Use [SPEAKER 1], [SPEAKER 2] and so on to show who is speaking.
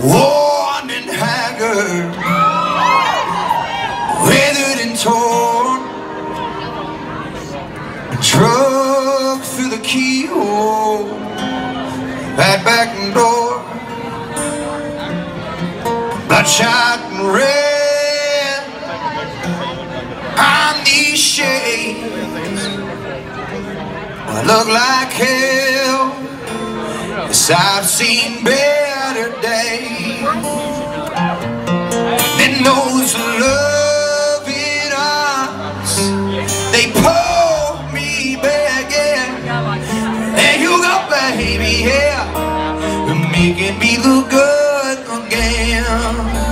[SPEAKER 1] Worn and haggard Weathered and torn. Drug through the keyhole That back door. Bloodshot and red On these shades. I look like hell Yes, I've seen better Saturday. Then those loving arms, they pull me back in. There you go, baby, yeah. Making me look good again.